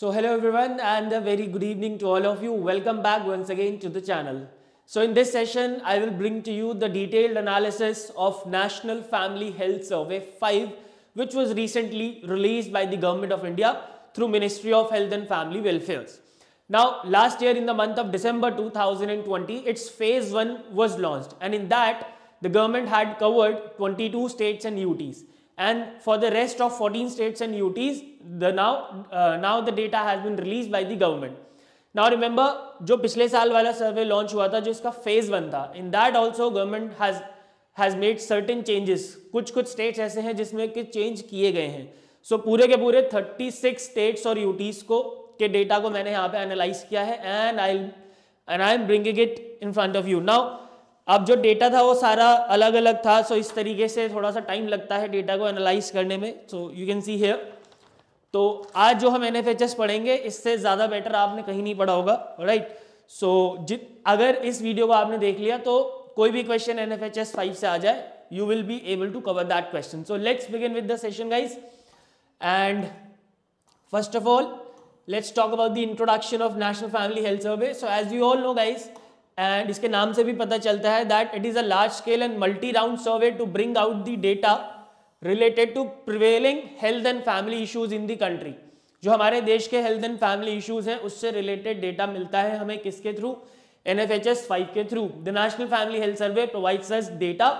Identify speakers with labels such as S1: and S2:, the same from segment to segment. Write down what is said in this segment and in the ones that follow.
S1: So hello everyone and a very good evening to all of you. Welcome back once again to the channel. So in this session, I will bring to you the detailed analysis of National Family Health Survey 5 which was recently released by the Government of India through Ministry of Health and Family Welfare. Now last year in the month of December 2020, its phase 1 was launched and in that the government had covered 22 states and UTs and for the rest of 14 states and UTs, the now uh, now the data has been released by the government. Now remember, जो पिछले साल वाला survey launch हुआ था जो इसका phase one था in that also government has has made certain changes. कुछ कुछ states ऐसे हैं जिसमें कि change किए गए हैं सो so, पूरे के पूरे 36 स्टेट्स और यूटीज को के डेटा को मैंने यहाँ पे एनालाइज किया है and I and I am bringing it in front of you now अब जो डेटा था वो सारा अलग अलग था सो इस तरीके से थोड़ा सा टाइम लगता है डेटा को एनालाइज करने में so you can see here तो आज जो हम एन पढ़ेंगे इससे ज़्यादा बेटर आपने कहीं नहीं पढ़ा होगा राइट सो जित अगर इस वीडियो को आपने देख लिया तो कोई भी question N F H S five से आ जाए you will be able to cover that question so let's begin with the session guys and first of all let's talk about the introduction of National Family Health Survey so as you all know guys and इसके नाम से भी पता चलता है that it is a large scale and multi round survey to bring out the data related to prevailing health and family issues in the country जो हमारे देश के हेल्थ एंड फैमिली इशूज हैं उससे रिलेटेड डेटा मिलता है हमें किसके through N F H S five के through the National Family Health Survey provides us data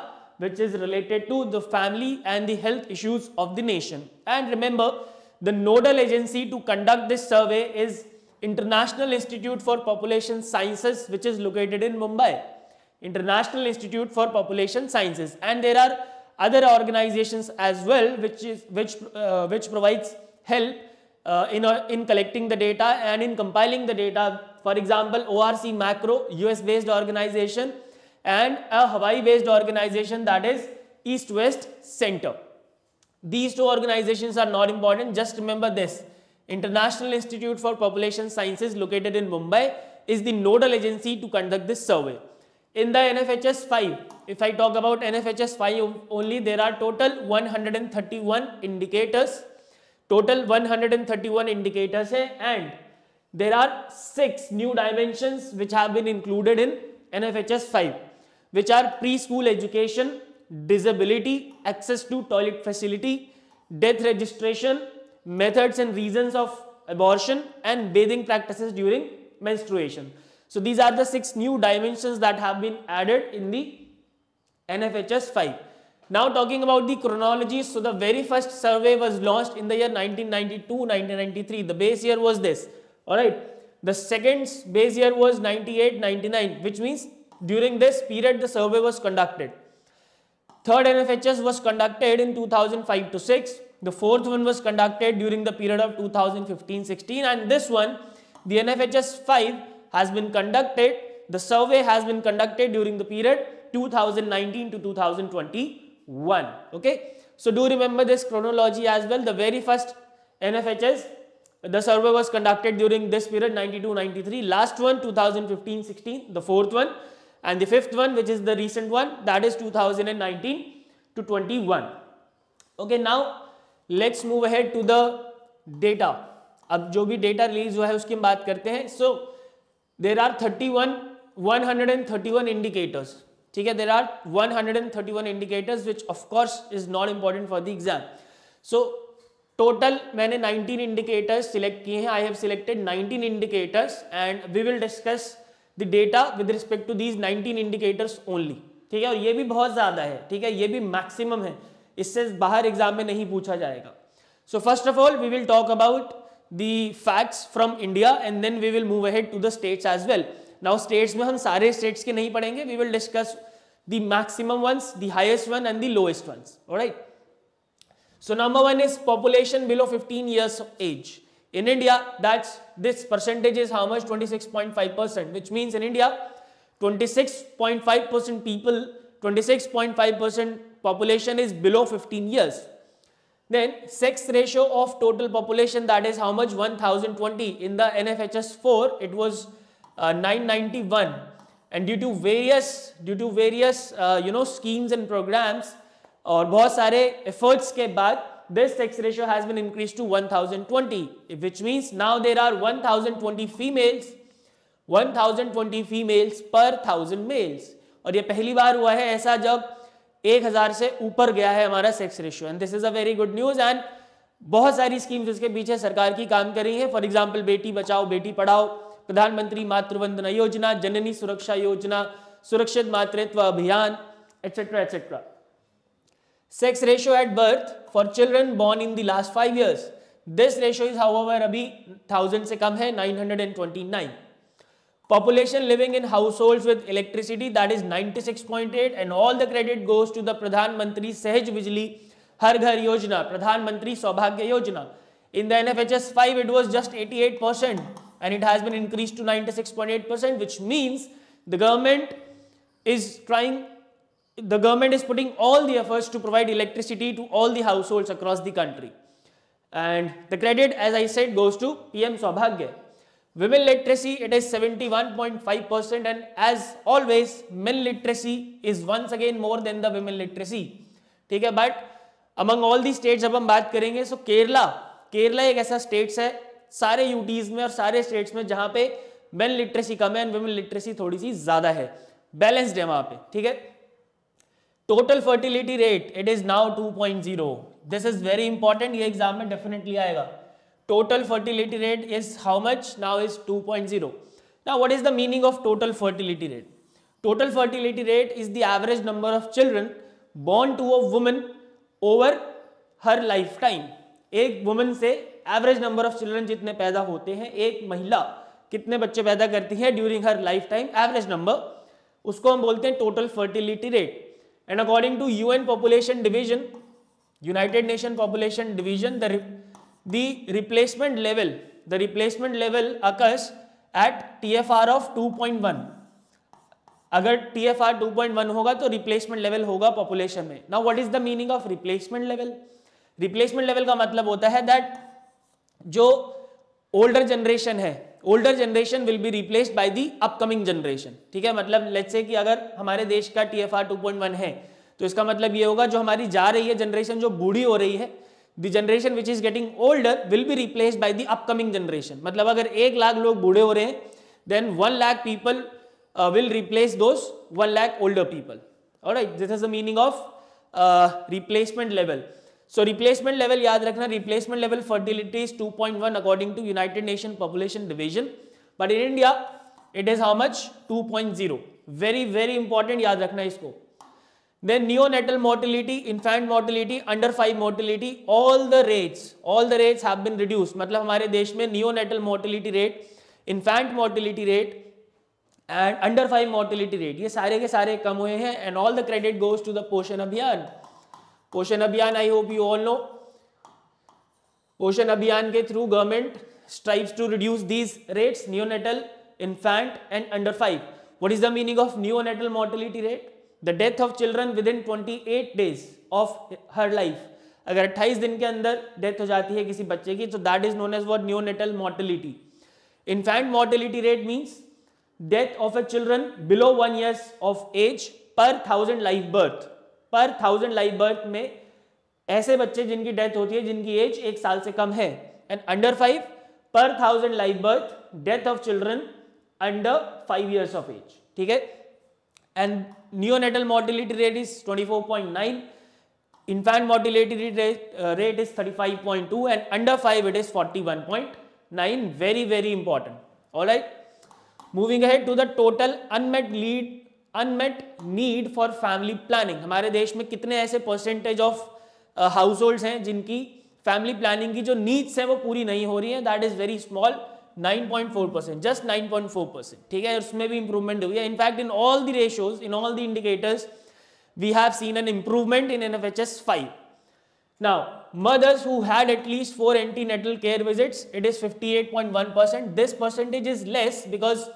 S1: which is related to the family and the health issues of the nation and remember the nodal agency to conduct this survey is International Institute for Population Sciences which is located in Mumbai. International Institute for Population Sciences and there are other organizations as well which is which uh, which provides help uh, in uh, in collecting the data and in compiling the data for example ORC macro US based organization and a Hawaii based organization that is East West Center these two organizations are not important just remember this International Institute for Population Sciences located in Mumbai is the nodal agency to conduct this survey. In the NFHS 5, if I talk about NFHS 5 only, there are total 131 indicators. Total 131 indicators and there are 6 new dimensions which have been included in NFHS 5 which are preschool education, disability, access to toilet facility, death registration, methods and reasons of abortion and bathing practices during menstruation. So these are the six new dimensions that have been added in the NFHS 5. Now talking about the chronology, so the very first survey was launched in the year 1992-1993. The base year was this, alright. The second base year was 98-99, which means during this period the survey was conducted. Third NFHS was conducted in 2005 to 6. The fourth one was conducted during the period of 2015-16 and this one, the NFHS 5 has been conducted, the survey has been conducted during the period 2019 to 2021. Okay. So do remember this chronology as well. The very first NFHS, the survey was conducted during this period 92-93. Last one 2015-16, the fourth one. And the fifth one which is the recent one that is 2019 to 21. Okay. Now let's move ahead to the data अब जो भी data release हुआ है उसकी हम बात करते हैं so there are thirty one one hundred and thirty one indicators ठीक है there are one hundred and thirty one indicators which of course is not important for the exam so total मैंने 19 इंडिकेटर्स सिलेक्ट किए हैं I have selected 19 indicators and we will discuss the data with respect to these 19 indicators only ठीक है और ये भी बहुत ज्यादा है ठीक है ये भी मैक्सिमम है इससे बाहर एग्जाम में नहीं पूछा जाएगा so first of all we will talk about the facts from India and then we will move ahead to the states as well now states में हम सारे स्टेट्स के नहीं पढ़ेंगे we will discuss the maximum ones the highest one and the lowest ones right so number one is population below 15 years of age in india that's this percentage is how much 26.5% which means in india 26.5% people 26.5% population is below 15 years. Then sex ratio of total population that is how much 1020 in the NFHS 4 it was uh, 991 and due to various due to various uh, you know schemes and programs और बहुत सारे efforts के बाद this sex ratio has been increased to 1020 which means now there are 1020 females 1020 females per thousand males और ये पहली बार हुआ है ऐसा जब एक हज़ार से ऊपर गया है हमारा sex ratio and this is a very good news and बहुत सारी स्कीम्स इसके पीछे सरकार की काम कर रही है फॉर एग्जाम्पल बेटी बचाओ बेटी पढ़ाओ प्रधानमंत्री मातृवंदना योजना जननी सुरक्षा Yojana Surakshit Matritva Abhiyan etcetera etcetera sex ratio at birth for children born in the last five years this ratio is how अभी थाउजेंड से कम है nine hundred and twenty nine Population living in households with electricity that is 96.8 and all the credit goes to the Pradhan Mantri Sahaj Bijli Har Ghar Yojana, Pradhan Mantri Sobhagya Yojana. In the NFHS 5 it was just 88% and it has been increased to 96.8% which means the government is trying, the government is putting all the efforts to provide electricity to all the households across the country. And the credit as I said goes to PM Sobhagya. women literacy it is 71.5 percent and as always men literacy is once again more than the women literacy ठीक है but among all the states अब हम बात करेंगे सो केरला केरला एक ऐसा states है सारे यूटीज में और सारे स्टेट्स में जहां पे मेन लिटरेसी कम है एंड वुमेन लिटरेसी थोड़ी सी ज्यादा है बैलेंस्ड है वहां पे ठीक है total fertility rate it is now two point zero this is very important ये एग्जाम में डेफिनेटली आएगा total fertility rate is how much now is 2.0 now what is the meaning of total fertility rate total fertility rate is the average number of children born to a woman over her lifetime ek woman se average number of children jitne paida hote hain ek mahila kitne bacche paida karti hai during her lifetime average number usko hum bolte hain total fertility rate and according to un population division united nation population division the the replacement level the replacement level occurs at TFR of 2.1 अगर T F R two point one होगा तो replacement level होगा population में now what is the meaning of replacement level replacement level का मतलब होता है that जो ओल्डर जनरेशन है older generation will be replaced by the upcoming generation ठीक है मतलब लेट्स से कि अगर हमारे देश का T F R two point one है तो इसका मतलब ये होगा जो हमारी जा रही है जनरेशन जो बूढ़ी हो रही है the generation which is getting older will be replaced by the upcoming generation मतलब अगर एक लाख लोग बूढ़े हो रहे हैं then one lakh people will replace those one lakh older people और this is the meaning of replacement level So replacement level याद रखना replacement level fertility is 2.1 according to United Nation Population Division but in India it is how much 2.0 very very important याद रखना इसको then neonatal mortality infant mortality under 5 mortality all the rates all the rates have been reduced matlab hamare desh mein neonatal mortality rate infant mortality rate and under 5 mortality rate ye sare ke sare kam hue hain and all the credit goes to the poshan abhiyan poshan abhiyan i hope you all know poshan abhiyan ke through government strives to reduce these rates neonatal infant and under 5 what is the meaning of neonatal mortality rate the death of children within twenty eight days of her life अगर अट्ठाईस दिन के अंदर death हो जाती है किसी बच्चे की तो that is known as war neonatal mortality infant mortality rate means death of a children below one years of age per thousand life birth per thousand life birth में ऐसे बच्चे जिनकी डेथ होती है जिनकी एज एक साल से कम है and under five per thousand life birth death of children under five years of age ठीक है and neonatal mortality rate is 24.9 infant mortality rate, uh, rate is 35.2 and under 5 it is 41.9 very very important all right moving ahead to the total unmet lead unmet need for family planning hamare desh mein kitne aise percentage of uh, households hain jinki family planning ki jo needs hai wo puri nahi ho rahi hai that is very small 9.4 percent just 9.4 percent ठीक है उसमें भी improvement हुई है in fact in all the ratios in all the indicators we have seen an improvement in NFHS 5. Now mothers who had at least 4 antenatal care visits, it is 58.1%. This this percentage is less because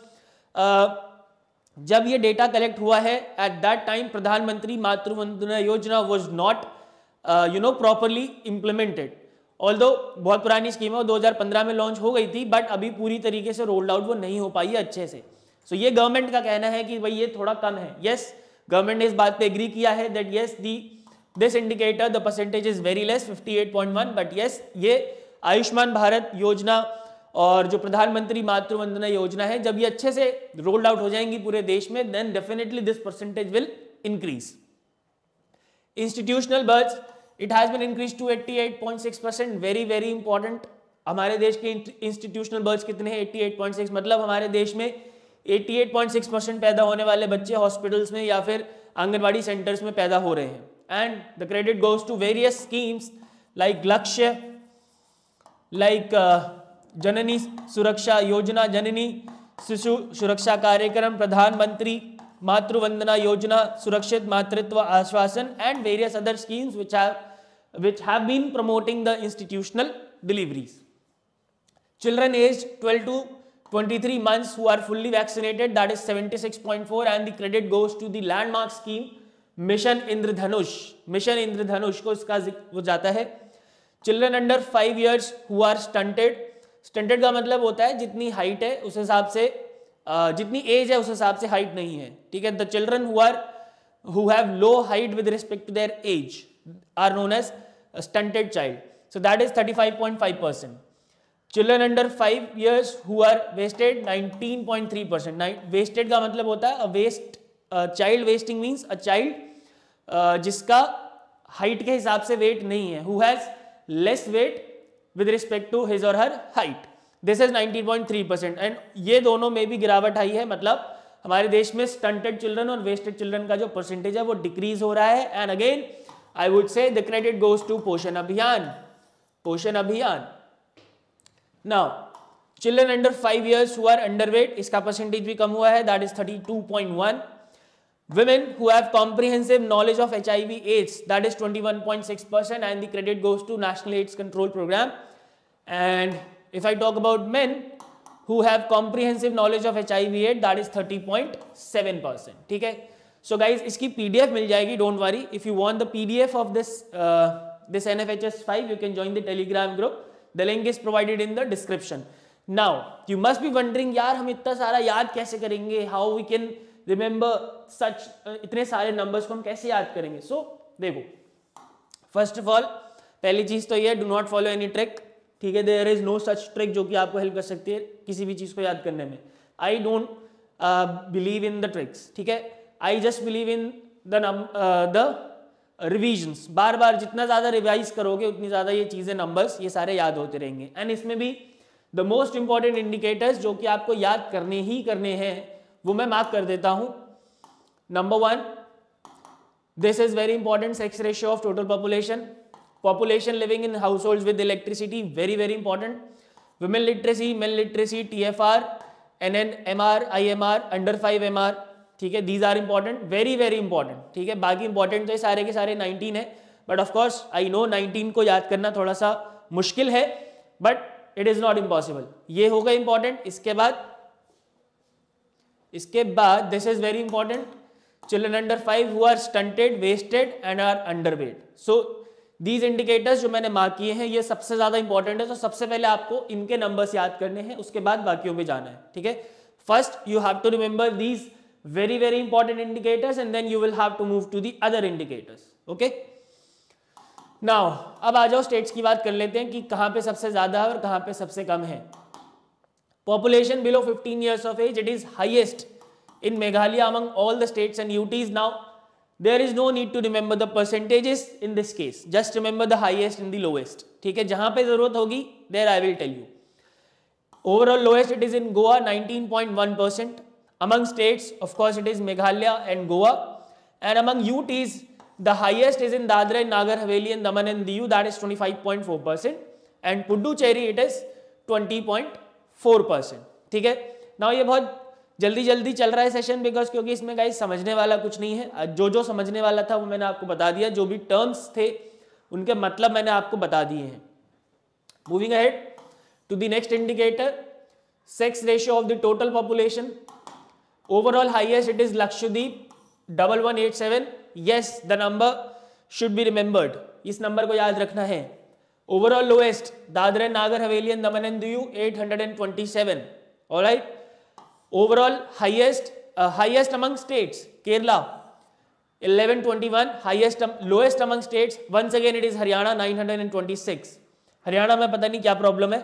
S1: जब ये data collect हुआ है at that time Pradhanmantri Matruvandana Yojana was not you know properly implemented all बहुत पुरानी scheme है वो 2015 में launch हो गई थी बट अभी पूरी तरीके से रोल्ड आउट वो नहीं हो पाई अच्छे से सो so, ये गवर्नमेंट का कहना है कि भाई ये थोड़ा कम है येस गवर्नमेंट ने इस बात पे एग्री किया है that yes the this indicator the percentage is very less 58.1 but yes ये आयुष्मान भारत योजना और जो प्रधानमंत्री मातृ वंदना योजना है जब ये अच्छे से रोल्ड आउट हो जाएंगी पूरे देश में then definitely this percentage will increase institutional birth it has been increased to eighty eight point six percent very very important हमारे देश के इंस्टीट्यूशनल बर्ड्स कितने हैं एट पॉइंट सिक्स मतलब हमारे देश में eighty eight point six percent पैदा होने वाले बच्चे हॉस्पिटल्स में या फिर आंगनबाड़ी सेंटर्स में पैदा हो रहे हैं and the credit goes to various schemes like Lakshya like Janani Suraksha Yojana Janani शिशु सुरक्षा कार्यक्रम प्रधानमंत्री मातृ Yojana Surakshit Matritva Aashwasan and various other schemes which have which have been promoting the institutional deliveries children age 12 to 23 months who are fully vaccinated that is 76.4 and the credit goes to the landmark scheme Mission Indradhanush Mission Indradhanush को इसका वो जाता है children under five years who are stunted stunted का मतलब होता है जितनी हाइट है उस हिसाब से जितनी एज है उस हिसाब से हाइट नहीं है ठीक है the children who are who have low height with respect to their age are known as stunted child so that is 35.5 percent children under five years who are wasted 19.3 percent wasted का मतलब होता है waste child wasting means a child जिसका height के हिसाब से weight नहीं है who has less weight with respect to his और her height this is 19.3 percent and ये दोनों में भी गिरावट आई है मतलब हमारे देश में स्टंटेड चिल्ड्रन और वेस्टेड चिल्ड्रन का जो परसेंटेज है वो डिक्रीज हो रहा है and again I would say the credit goes to Poshan Abhiyan Poshan Abhiyan now children under five years who are weight इसका परसेंटेज भी कम हुआ है that is thirty two point 32.1 women who have comprehensive knowledge of hiv aids that is 21.6% and the credit goes to national aids control program and men If have comprehensive knowledge of H I V at of is thirty point seven percent ठीक है so guys इसकी PDF मिल जाएगी don't worry if you want the PDF of this this NFHS 5 you can join the Telegram group the link is provided in the description now you must be wondering यार हम इतना सारा याद कैसे करेंगे how we can remember such इतने सारे numbers को हम कैसे याद करेंगे सो so, देखो फर्स्ट ऑफ ऑल पहली चीज तो ये do not follow any trick ठीक है there is no such trick जो कि आपको हेल्प कर सकती है किसी भी चीज़ को याद करने में I don't believe in the tricks ठीक है I just believe in the num the revisions बार बार जितना ज़्यादा रिवाइज करोगे उतनी ज़्यादा ये चीज़ें नंबर्स ये सारे याद होते रहेंगे एंड इसमें भी द मोस्ट इंपॉर्टेंट इंडिकेटर्स जो कि आपको याद करने ही करने हैं वो मैं मार्क कर देता हूं number one this is very important sex ratio of total population population living in household with electricity very very important women literacy men literacy T F R N N M R I M R under five M R ठीक है these are important very very important ठीक है बाकी important तो ये सारे के सारे 19 है बट ऑफकोर्स आई नो 19 को याद करना थोड़ा सा मुश्किल है but it is not impossible ये होगा इंपॉर्टेंट इसके बाद इसके बाद this is very important children under five who are stunted wasted and are underweight so these indicators जो मैंने मार्क किए हैं ये सबसे ज्यादा इंपॉर्टेंट है तो सबसे पहले आपको इनके नंबर्स याद करने हैं उसके बाद बाकियों पे जाना है ठीक है first you have to remember these very very important indicators and then you will have to move to the other indicators okay now अब आ जाओ स्टेट्स की बात कर लेते हैं कि कहां पे सबसे ज्यादा है और कहां पे सबसे कम है population below 15 years of age it is highest in Meghalaya among all the states and UTs now there is no need to remember the percentages in this case. Just remember the highest and the lowest. ठीक है जहां पे जरूरत होगी there I will tell you. Overall lowest it is in Goa 19.1 percent. Among states, of course, it is Meghalaya and Goa. And among UTs, the highest is in Dadra and Nagar Haveli and Daman and Diu, that is 25.4 percent. And Puducherry, it is 20.4 four percent ठीक है ना ये बहुत जल्दी जल्दी चल रहा है सेशन बिकॉज क्योंकि इसमें गाइस समझने वाला कुछ नहीं है जो जो समझने वाला था वो मैंने आपको बता दिया जो भी टर्म्स थे उनके मतलब मैंने आपको बता दिए हैं moving ahead to the next indicator sex ratio of the total population overall highest it is Lakshadweep double one eight seven yes the number should be remembered इस नंबर को याद रखना है overall lowest Dadra Nagar Haveli and two eight hundred and twenty seven all right Overall highest, uh, highest among states, Kerala 1121 highest lowest among states once again it is haryana 926 Haryana में पता नहीं क्या problem है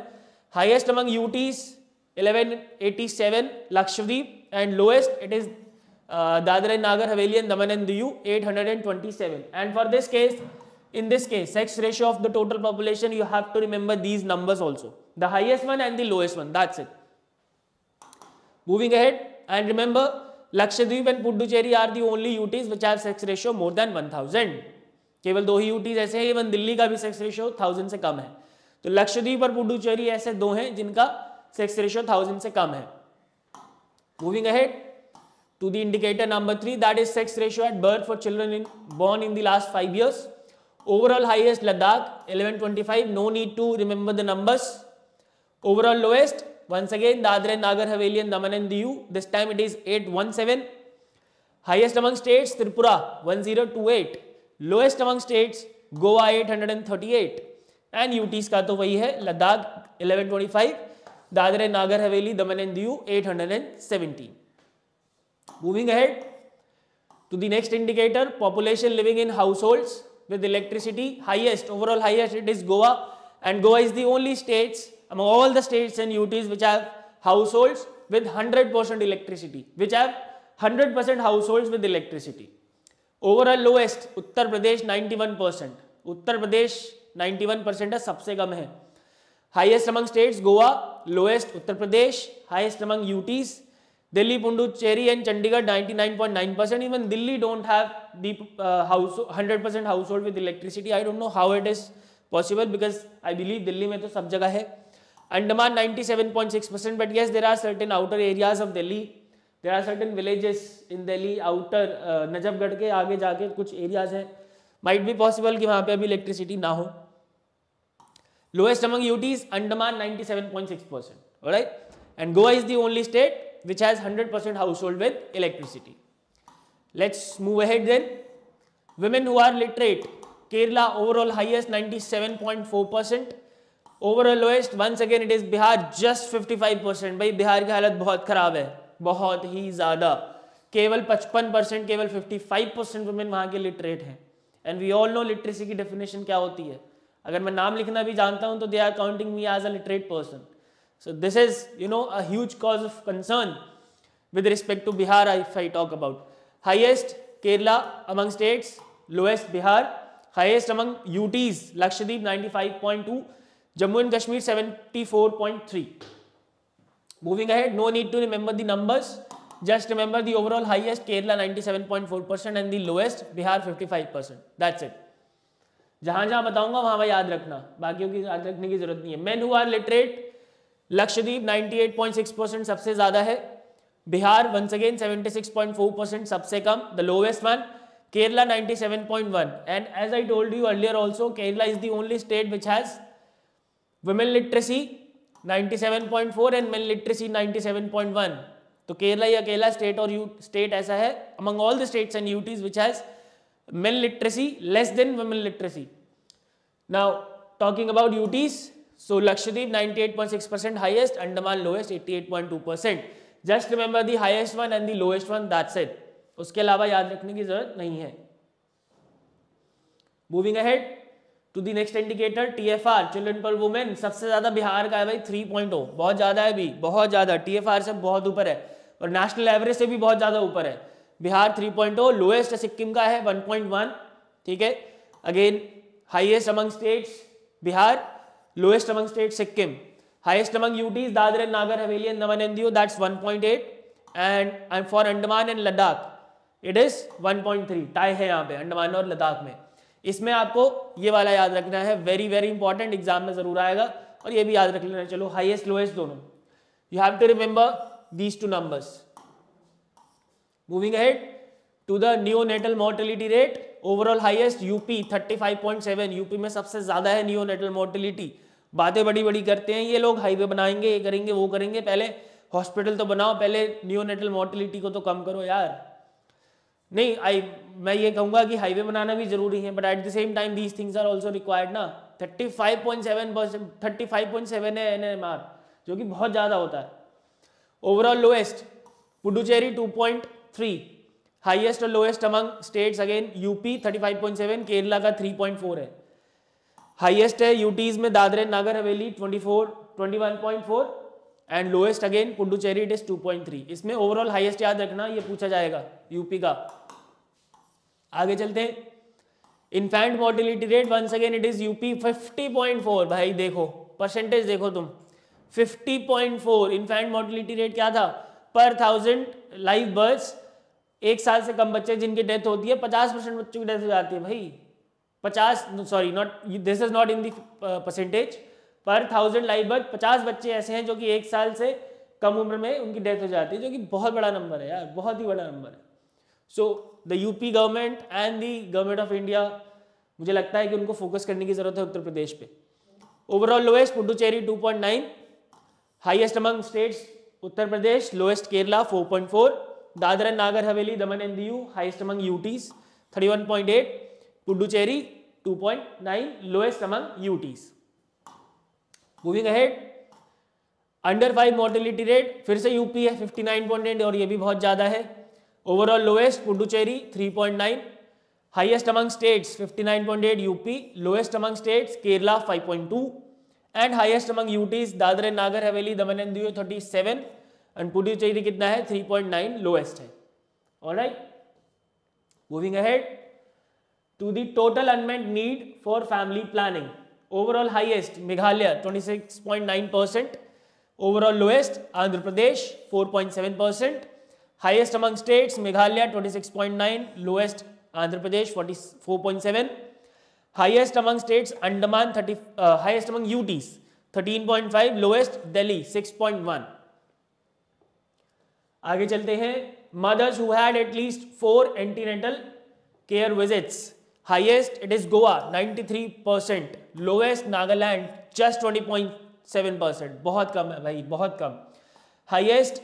S1: highest among UTs 1187 Lakshadweep and lowest it is Dadra Nagar Haveli and Daman and Diu 827 and for this case in this case sex ratio of the total population you have to remember these numbers also the highest one and the lowest one that's it moving ahead and remember lakshadweep and puducherry are the only uts which have sex ratio more than 1000 केवल दो ही uts ऐसे हैं even Delhi का भी sex ratio 1000 से कम है तो लक्षद्वीप और पुडुचेरी ऐसे दो हैं जिनका सेक्स रेशियो थाउजेंड से कम है moving ahead to the indicator number three that is sex ratio at birth for children in born in the last five years overall highest Ladakh five no need to remember the numbers overall lowest Once again, Dadra and Nagar Haveli and Daman and Diu. This time it is 817. Highest among states, Tripura 1028. Lowest among states, Goa 838. and uts ka to wahi hai ladakh 1125, dadra and nagar haveli daman and diu 817. Moving ahead to the next indicator, population living in households with electricity highest. Overall highest it is Goa, and Goa is the only states among all the states and UTs which have households with 100% electricity, which have 100% households with electricity. Overall lowest Uttar Pradesh 91%. Uttar Pradesh 91% है सबसे कम है highest among states Goa lowest Uttar Pradesh highest among UTs Delhi Puducherry and Chandigarh 99.9 percent even Delhi don't have the house 100 percent household with electricity I don't know how it is possible because I believe Delhi में तो सब जगह है Andaman 97.6 percent but yes there are certain outer areas of Delhi there are certain villages in Delhi outer Najafgarh के आगे जाके कुछ areas हैं माइट बी पॉसिबल कि वहां पे अभी इलेक्ट्रिसिटी ना हो lowest among UTs Andaman 97.6 percent right and Goa is the only state which has 100 percent household with electricity let's move ahead then women who are literate Kerala overall highest ninety overall lowest one second it is Bihar just 55 percent भाई बिहार की हालत बहुत खराब है बहुत ही ज्यादा केवल 55 percent केवल 55 परसेंट वुमेन वहाँ के लिटरेट हैं and we all know literacy की डेफिनेशन क्या होती है अगर मैं नाम लिखना भी जानता हूँ तो they are counting me as a literate person so this is you know a huge cause of concern Bihar I to talk about highest Kerala among states lowest Bihar highest among UTs highest among five point two Jammu and Kashmir 74.3. Moving ahead, no need to remember the numbers. Just remember the overall highest Kerala 97.4% and the lowest Bihar 55%. That's it जहां जहां बताऊंगा वहां वहां याद रखना बाकियों की याद रखने की जरूरत नहीं है men who are literate Lakshadweep 98.6 percent सबसे ज्यादा है बिहार वंस अगेन 76.4 परसेंट सबसे कम the lowest one Kerala 97.1 and as I told you earlier also Kerala is the only state which has women literacy 97.4 and men literacy 97.1 तो केरला या Kerala state और you state ऐसा है among all the states and UTs which has men literacy less than women literacy now talking about UTs so Lakshadweep 98.6 percent highest Andaman lowest 88.2 percent just remember the highest one and the lowest one that set उसके अलावा याद रखने की जरूरत नहीं है moving ahead to the next indicator are children पर women सबसे ज्यादा बिहार का है भाई ओ oh, बहुत ज्यादा है अभी बहुत ज्यादा टी एफ आर से बहुत ऊपर है और नेशनल एवरेज से भी बहुत ज्यादा ऊपर है Bihar oh lowest oh, Sikkim का है वन ठीक है again highest among states Bihar lowest among state Sikkim highest among UT Dadra and Nagar Haveli and Daman and Diu that's 1.8 and and for Andaman and Ladakh it is one point three tie है यहाँ पे अंडमान और लद्दाख में इसमें आपको ये वाला याद रखना है वेरी वेरी इंपॉर्टेंट एग्जाम में जरूर आएगा और ये भी याद रख लेना चलो हाइएस्ट लोएस्ट दोनों you have to remember these two numbers moving ahead to the neonatal mortality rate overall highest UP 35.7 UP में सबसे ज्यादा है न्यू नेटल मोर्टिलिटी बातें बड़ी बड़ी करते हैं ये लोग हाईवे बनाएंगे ये करेंगे वो करेंगे पहले हॉस्पिटल तो बनाओ पहले न्यू नेटल मोर्टिलिटी को तो कम करो यार नहीं आई मैं ये कहूंगा कि हाईवे बनाना भी जरूरी है but at the same time these things are also required ना 35.7 परसेंट थर्टी है एन जो कि बहुत ज़्यादा होता है overall lowest Puducherry 2.3 point three highest और lowest among states again UP 35.7 Kerala का 3.4 है हाइएस्ट है यूटीज में Dadra Nagar Haveli twenty four and lowest again Puducherry it is two इसमें ओवरऑल हाइएस्ट याद रखना यह पूछा जाएगा यूपी का आगे चलते infant mortality rate once again it is UP 50.4 भाई देखो परसेंटेज देखो तुम 50.4 इन्फेंट मोर्टिलिटी रेट क्या था पर थाउजेंड लाइव बर्थ एक साल से कम बच्चे जिनकी डेथ होती है पचास परसेंट बच्चों की डेथ हो जाती है भाई पचास sorry not this is not in the percentage per thousand live birth पचास बच्चे ऐसे हैं जो कि एक साल से कम उम्र में उनकी डेथ हो जाती है जो कि बहुत बड़ा नंबर है यार बहुत ही बड़ा नंबर है so the UP government and the government of India मुझे लगता है कि उनको फोकस करने की जरूरत है उत्तर प्रदेश पे overall lowest Puducherry 2.9 highest among states Uttar Pradesh lowest Kerala 4.4 Dadra and Nagar Haveli Daman and Diu highest among UTs 31.8 Puducherry two point nine lowest among UTs moving ahead under five mortality rate फिर से UP है 59.8 और ये भी बहुत ज़्यादा है overall lowest Puducherry 3.9 highest among states 59.8 UP lowest among states Kerala 5.2 and highest among UTs Dadra and Nagar Haveli Daman and दियो 37 सेवन एंड पुडुचेरी कितना है 3.9 लोएस्ट है alright moving ahead to the total unmet need for family planning overall highest Meghalaya twenty percent overall lowest Andhra Pradesh 4.7 percent highest among states Meghalaya 26.9 lowest Andhra Pradesh 44.7 highest among states Andaman 30 highest among UTs 13.5 lowest Delhi 6.1 आगे चलते हैं mothers who had at least four antenatal care visits highest it is Goa 93 percent lowest Nagaland just 20.7 percent बहुत कम है भाई बहुत कम highest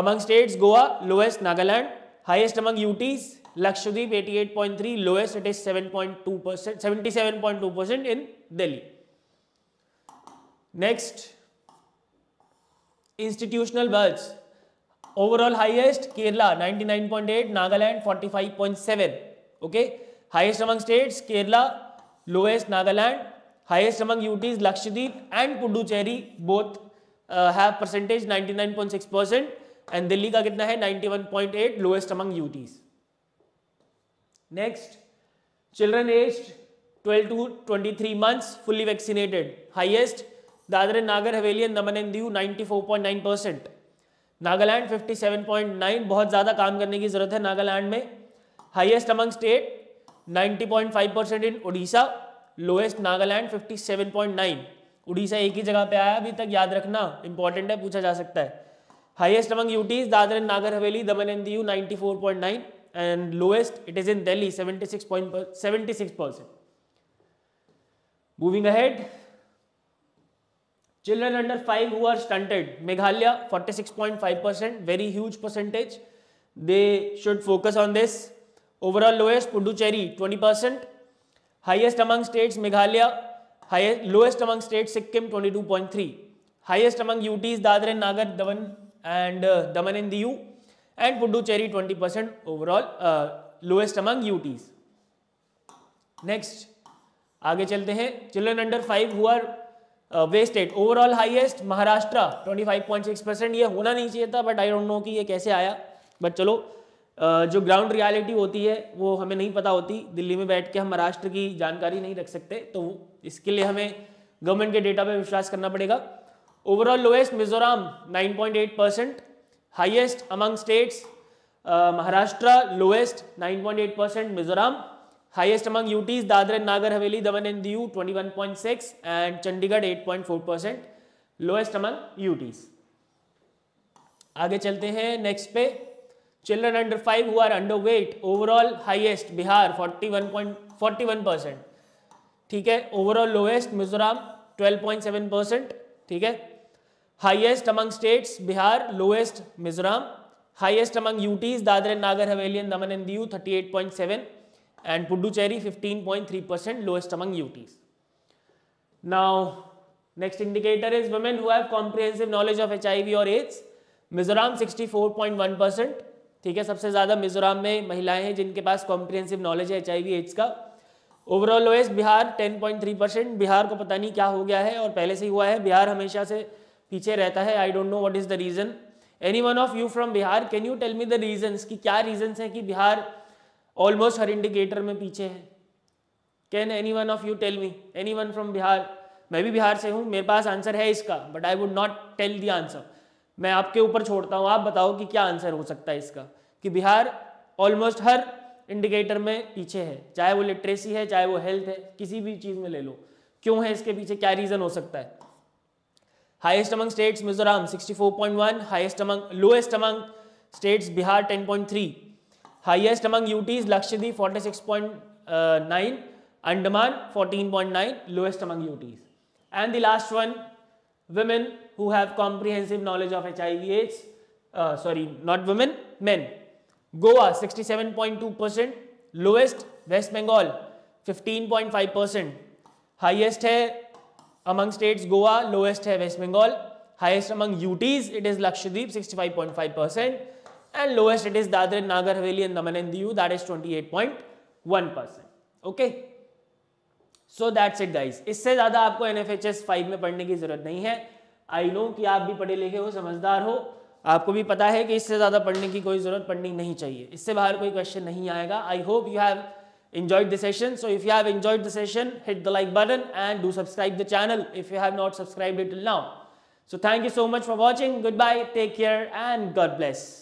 S1: Among states, Goa, lowest Nagaland, highest among UTs, Lakshadweep 88.3, lowest it is 7.2%, 77.2% in Delhi. Next, institutional births. Overall highest, Kerala 99.8, Nagaland 45.7. Okay, highest among states, Kerala, lowest Nagaland, highest among UTs, Lakshadweep and Puducherry both uh, have percentage 99.6%. And Delhi का कितना है 91.8 lowest among UTs next children age 12 to 23 months fully vaccinated highest Dadra and Nagar Haveli and Daman and Diu 94.9 Nagaland fifty बहुत ज़्यादा काम करने की ज़रूरत है नागालैंड में highest among state 90.5 percent in Odisha lowest Nagaland 57.9 Odisha एक ही जगह पे आया अभी तक याद रखना इंपॉर्टेंट है पूछा जा सकता है Highest among UTs, Dadra and Nagar Haveli, Daman and Diu 94.9, and lowest it is in Delhi 76%. Moving ahead, children under 5 who are stunted, Meghalaya 46.5%, very huge percentage. They should focus on this. Overall lowest Puducherry 20%, highest among states Meghalaya, lowest among states Sikkim 22.3, highest among UTs Dadra and Nagar, Daman and uh, Daman in the U and Puducherry 20% overall uh, lowest among UTs. Next, आगे चलते हैं children under five who are wasted overall highest Maharashtra 25.6 percent ये होना नहीं चाहिए था but I don't know कि ये कैसे आया बट चलो uh, जो ग्राउंड रियलिटी होती है वो हमें नहीं पता होती दिल्ली में बैठ के हम महाराष्ट्र की जानकारी नहीं रख सकते तो इसके लिए हमें गवर्नमेंट के डेटा पे विश्वास करना पड़ेगा overall lowest Mizoram 9.8 percent highest among states Maharashtra lowest 9.8 percent Mizoram highest among UTs Dadra and Nagar Haveli Daman and Diu 21.6 and Chandigarh 8.4 percent lowest among UTs आगे चलते हैं नेक्स्ट पे children under five who are underweight overall highest Bihar 41.41 ठीक है overall lowest Mizoram 12.7 percent ठीक है highest among states Bihar lowest Mizoram highest among UTs Dadra Nagar Haveli and Daman and Diu 38.7 and Puducherry 15.3 percent lowest among UTs now next indicator is women who have comprehensive knowledge of HIV और AIDS Mizoram 64.1 percent ठीक है सबसे ज्यादा मिजोराम में महिलाएं हैं जिनके पास कॉम्प्रिहेंसिव नॉलेज है एच एड्स का overall lowest Bihar ten point three percent Bihar को पता नहीं क्या हो गया है और पहले से ही हुआ है बिहार हमेशा से पीछे रहता है I don't know what is the reason any one of you from Bihar can you tell me the reason कि क्या रीजन हैं कि बिहार ऑलमोस्ट हर इंडिकेटर में पीछे है can any one of you tell me any one from Bihar मैं भी बिहार से हूँ मेरे पास आंसर है इसका but I would not tell the answer मैं आपके ऊपर छोड़ता हूँ आप बताओ कि क्या आंसर हो सकता है इसका कि बिहार ऑलमोस्ट हर इंडिकेटर में पीछे है चाहे वो लिटरेसी है चाहे वो हेल्थ है किसी भी चीज़ में ले लो क्यों है इसके पीछे क्या रीज़न हो सकता है Highest among states, Mizoram 64.1. Highest among, lowest among states, Bihar 10.3. Highest among UTs, Lakshadweep 46.9. Uh, Andaman 14.9, lowest among UTs. And the last one, women who have comprehensive knowledge of HIV AIDS, uh, sorry, not women, men. Goa 67.2%, lowest West Bengal 15.5%, highest है among states Goa lowest है West Bengal highest among UTs it is Lakshadweep 65.5 percent and lowest it is Dadra Nagar Haveli and Daman and Diu that is 28.1 percent okay so that's it guys इससे ज्यादा आपको N F में पढ़ने की जरूरत नहीं है आई नो कि आप भी पढ़े लिखे हो समझदार हो आपको भी पता है कि इससे ज्यादा पढ़ने की कोई जरूरत पढ़नी नहीं चाहिए इससे बाहर कोई क्वेश्चन नहीं आएगा I hope you have enjoyed the session. So if you have enjoyed the session, hit the like button and do subscribe the channel if you have not subscribed it till now. So thank you so much for watching. Goodbye, take care and God bless.